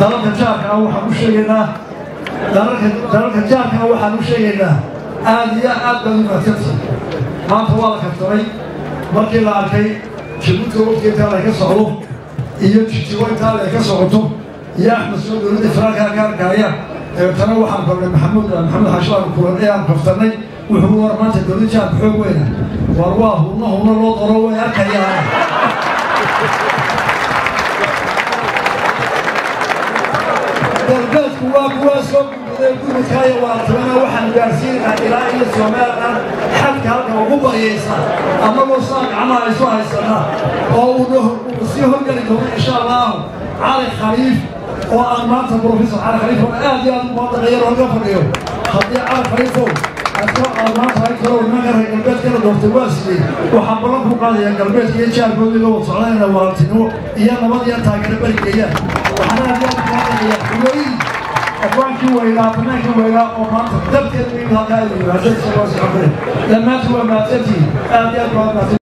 dalalka jaarkana waxaan u sheegaynaa. Dalalka jaarkana waxaan u sheegaynaa. Aad iyo aad baad u maadsanti maanta waa la kabtamay markii la arkay jabuutka waftiintaa lay ka socdo iyo jijigo intaa lay ka socoto iyo axmed soo dowladda faraankaa ka arkaya dabeetana waxaan kornay maxamuud maxamed xashibaan kulan ee aan kaftanay wuxuu war maanta dowladda jaarka xoog weyna war waa hubno hubno loo doro way arkayaan galbeedku waa kuwaa soo gudbudee gurmudkaayo waartabana waxaan gaarsiinaynaa ilaa iyo somalilan xadka halka ugu baryaysa annagoo saa gacmaha isu haysana oo uu sii horgeli doono insha allahu cali khaliif oo aan maanta professor cali khaliif oo aad iyo aad umaadaqayar oga fadhiyo. Haddii cali khaliifow aad maanta hay kalo nimanka reer galbeedkana doortay waa sidee waxaan ballan ku qaadayaa galbeedka iyo jaarkoodiga wad xumeyn afwaankii weynaa banaankii weynaa oo maanta dabteed halkaa yimaadeen dhammaantiin waa mahadsantihiin aad iyo aad baa mahadsan